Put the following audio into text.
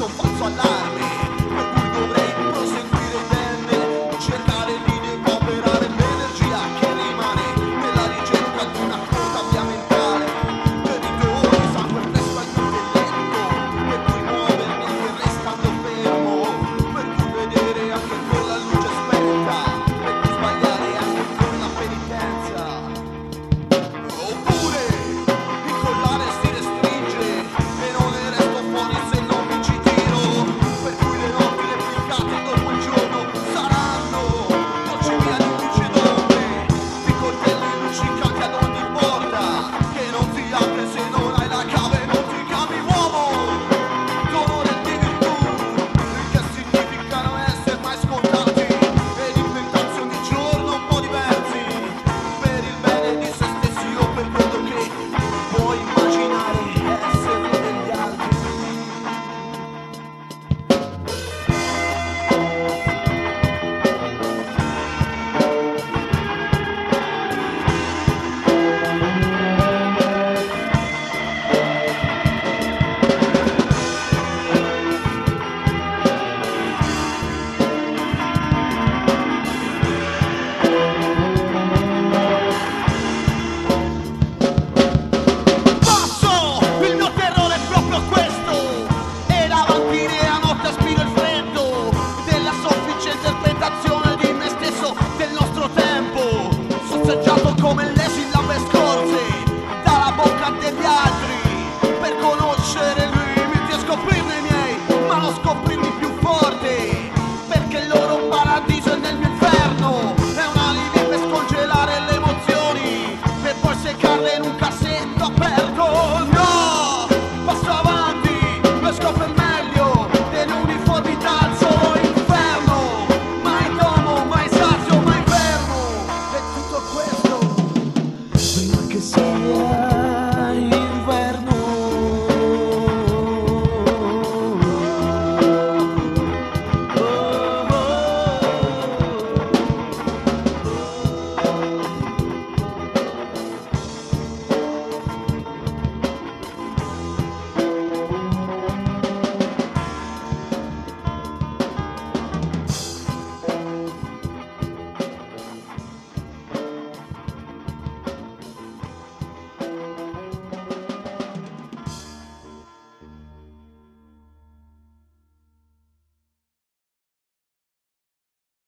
so soit là. per conoscere i limiti e scoprirne i miei, ma non scoprirli più forti, perché loro paradiso è è un alibi per scongelare le emozioni, per poi seccarle un cassetto aperto. No, passo avanti, per scoprire meglio dell'uniformità al inferno, mai domo, mai sazio, mai fermo, è tutto questo, prima che.